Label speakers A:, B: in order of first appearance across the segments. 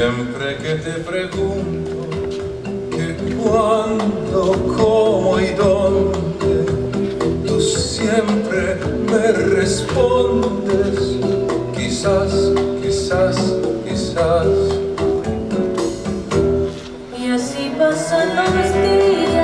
A: Siempre que te pregunto que cuándo, cómo y dónde, tú siempre me respondes, quizás, quizás, quizás.
B: Y así pasan los días.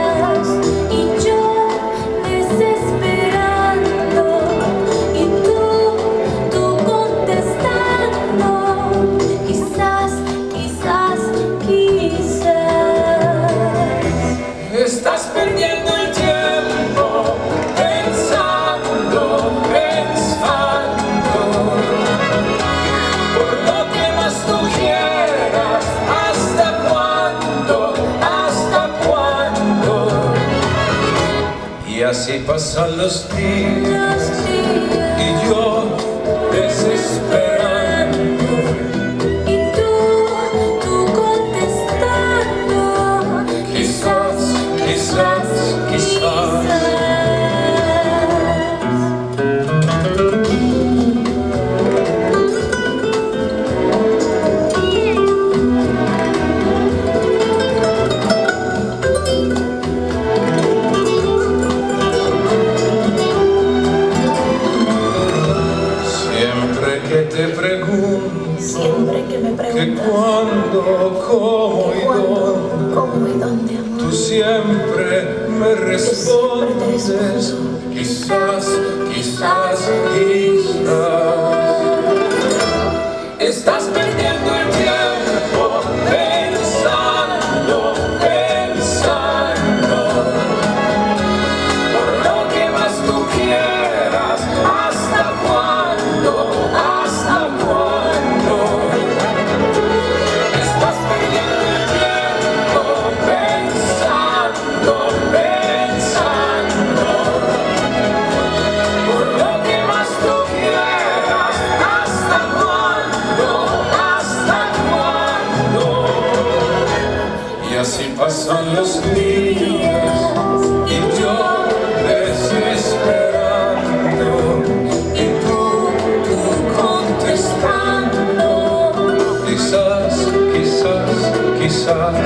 A: Así pasan los días y yo desesperando. Siempre que
B: me
A: que
B: preguntas
A: cuándo, cómo y dónde,
B: cómo y dónde,
A: tú
B: amor.
A: siempre me respondes. Quizás, quizás, quizás. Estás
B: quizás, quizás.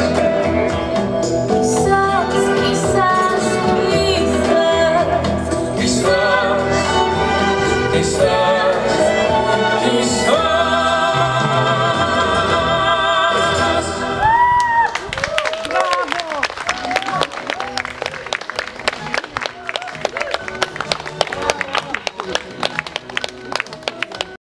A: Quizás, quizás.